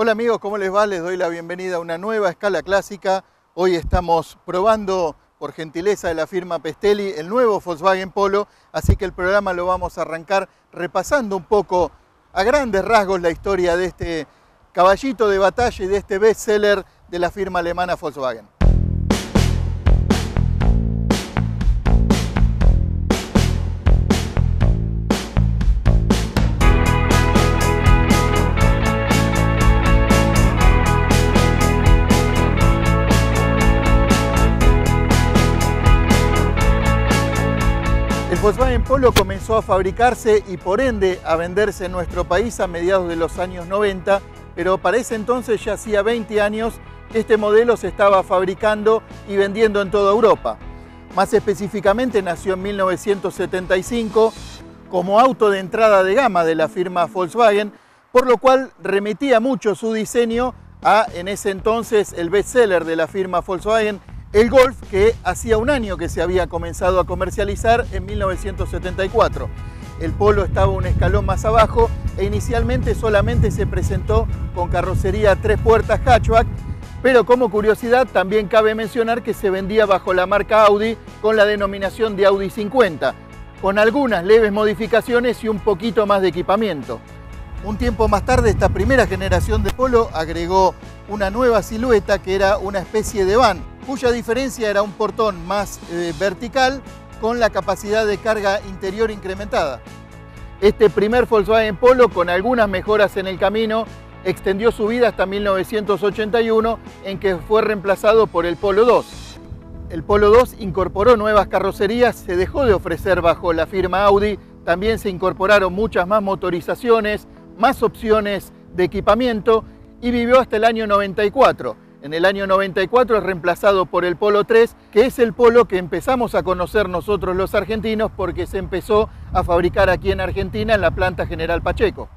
Hola amigos, ¿cómo les va? Les doy la bienvenida a una nueva escala clásica. Hoy estamos probando, por gentileza de la firma Pestelli, el nuevo Volkswagen Polo, así que el programa lo vamos a arrancar repasando un poco a grandes rasgos la historia de este caballito de batalla y de este bestseller de la firma alemana Volkswagen. Volkswagen Polo comenzó a fabricarse y por ende a venderse en nuestro país a mediados de los años 90, pero para ese entonces ya hacía 20 años que este modelo se estaba fabricando y vendiendo en toda Europa. Más específicamente nació en 1975 como auto de entrada de gama de la firma Volkswagen, por lo cual remitía mucho su diseño a en ese entonces el bestseller de la firma Volkswagen, el Golf que hacía un año que se había comenzado a comercializar en 1974. El Polo estaba un escalón más abajo e inicialmente solamente se presentó con carrocería tres puertas hatchback, pero como curiosidad también cabe mencionar que se vendía bajo la marca Audi con la denominación de Audi 50, con algunas leves modificaciones y un poquito más de equipamiento. Un tiempo más tarde esta primera generación de Polo agregó una nueva silueta que era una especie de van, cuya diferencia era un portón más eh, vertical con la capacidad de carga interior incrementada. Este primer Volkswagen Polo, con algunas mejoras en el camino, extendió su vida hasta 1981, en que fue reemplazado por el Polo 2. El Polo 2 incorporó nuevas carrocerías, se dejó de ofrecer bajo la firma Audi, también se incorporaron muchas más motorizaciones, más opciones de equipamiento y vivió hasta el año 94 en el año 94 es reemplazado por el Polo 3, que es el polo que empezamos a conocer nosotros los argentinos porque se empezó a fabricar aquí en Argentina en la planta General Pacheco.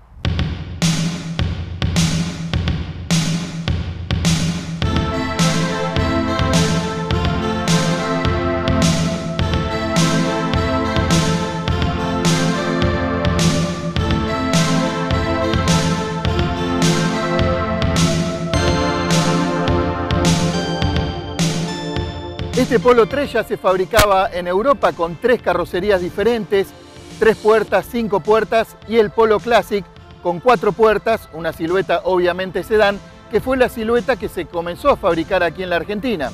Este Polo 3 ya se fabricaba en Europa con tres carrocerías diferentes, tres puertas, cinco puertas y el Polo Classic con cuatro puertas, una silueta obviamente sedán, que fue la silueta que se comenzó a fabricar aquí en la Argentina.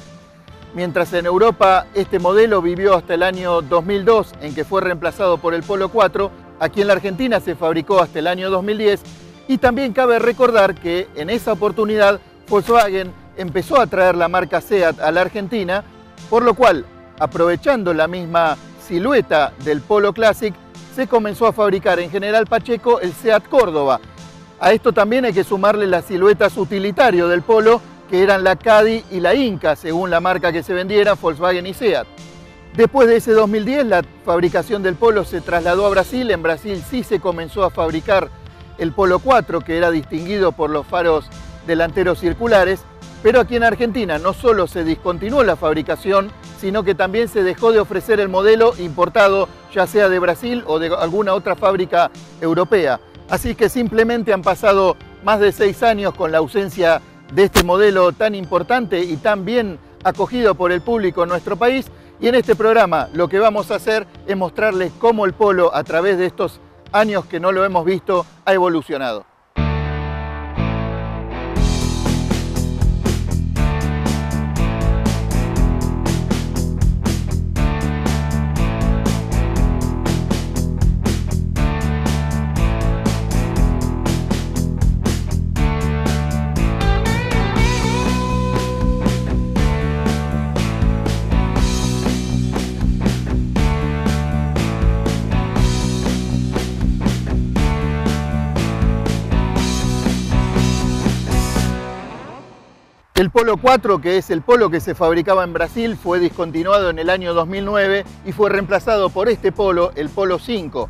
Mientras en Europa este modelo vivió hasta el año 2002 en que fue reemplazado por el Polo 4, aquí en la Argentina se fabricó hasta el año 2010 y también cabe recordar que en esa oportunidad Volkswagen empezó a traer la marca SEAT a la Argentina por lo cual, aprovechando la misma silueta del Polo Classic, se comenzó a fabricar en General Pacheco el Seat Córdoba. A esto también hay que sumarle las siluetas utilitario del Polo, que eran la Caddy y la Inca, según la marca que se vendiera, Volkswagen y Seat. Después de ese 2010, la fabricación del Polo se trasladó a Brasil. En Brasil sí se comenzó a fabricar el Polo 4, que era distinguido por los faros delanteros circulares, pero aquí en Argentina no solo se discontinuó la fabricación, sino que también se dejó de ofrecer el modelo importado ya sea de Brasil o de alguna otra fábrica europea. Así que simplemente han pasado más de seis años con la ausencia de este modelo tan importante y tan bien acogido por el público en nuestro país. Y en este programa lo que vamos a hacer es mostrarles cómo el polo a través de estos años que no lo hemos visto ha evolucionado. El Polo 4, que es el polo que se fabricaba en Brasil, fue discontinuado en el año 2009 y fue reemplazado por este polo, el Polo 5.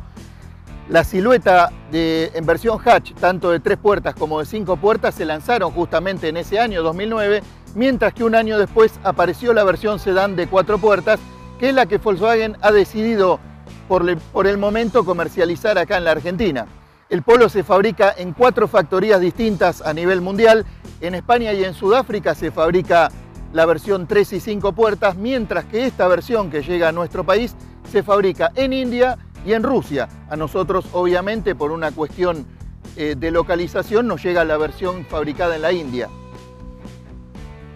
La silueta de, en versión hatch, tanto de tres puertas como de cinco puertas, se lanzaron justamente en ese año 2009, mientras que un año después apareció la versión sedán de cuatro puertas, que es la que Volkswagen ha decidido por, por el momento comercializar acá en la Argentina. El Polo se fabrica en cuatro factorías distintas a nivel mundial. En España y en Sudáfrica se fabrica la versión 3 y 5 puertas, mientras que esta versión que llega a nuestro país se fabrica en India y en Rusia. A nosotros, obviamente, por una cuestión eh, de localización, nos llega la versión fabricada en la India.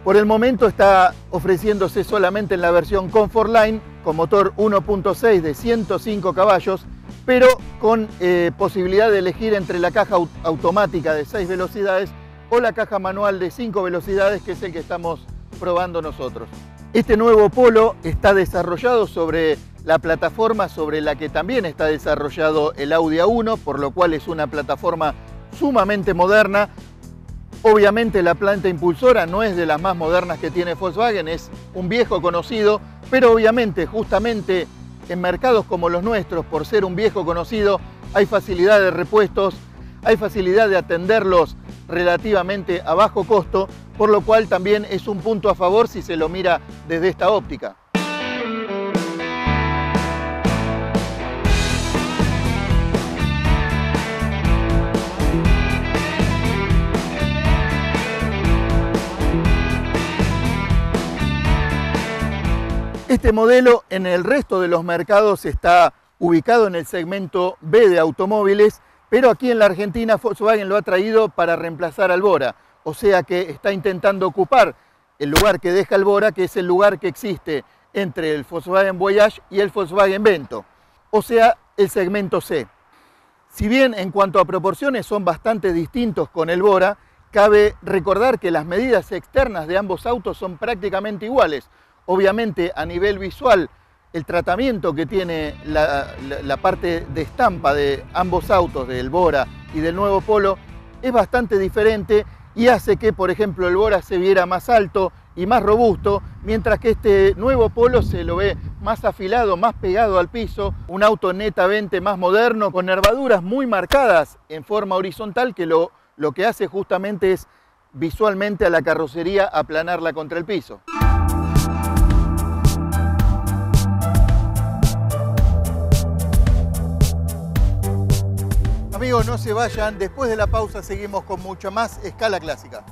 Por el momento está ofreciéndose solamente en la versión Comfort Line con motor 1.6 de 105 caballos, pero con eh, posibilidad de elegir entre la caja automática de 6 velocidades o la caja manual de 5 velocidades, que es el que estamos probando nosotros. Este nuevo Polo está desarrollado sobre la plataforma sobre la que también está desarrollado el Audi A1, por lo cual es una plataforma sumamente moderna. Obviamente la planta impulsora no es de las más modernas que tiene Volkswagen, es un viejo conocido, pero obviamente justamente en mercados como los nuestros, por ser un viejo conocido, hay facilidad de repuestos, hay facilidad de atenderlos relativamente a bajo costo, por lo cual también es un punto a favor si se lo mira desde esta óptica. Este modelo en el resto de los mercados está ubicado en el segmento B de automóviles, pero aquí en la Argentina Volkswagen lo ha traído para reemplazar al Bora, o sea que está intentando ocupar el lugar que deja el Bora, que es el lugar que existe entre el Volkswagen Voyage y el Volkswagen Vento, o sea, el segmento C. Si bien en cuanto a proporciones son bastante distintos con el Bora, cabe recordar que las medidas externas de ambos autos son prácticamente iguales, Obviamente a nivel visual el tratamiento que tiene la, parte de estampa de ambos autos, del Bora y del nuevo Polo, es bastante diferente y hace que, por ejemplo, el Bora se viera más alto y más robusto, mientras que este nuevo Polo se lo ve más afilado, más pegado al piso, un auto netamente más moderno, con nervaduras muy marcadas en forma horizontal, que lo, lo que hace justamente es visualmente a la carrocería aplanarla contra el piso. No se vayan. Después de la pausa seguimos con mucha más escala clásica.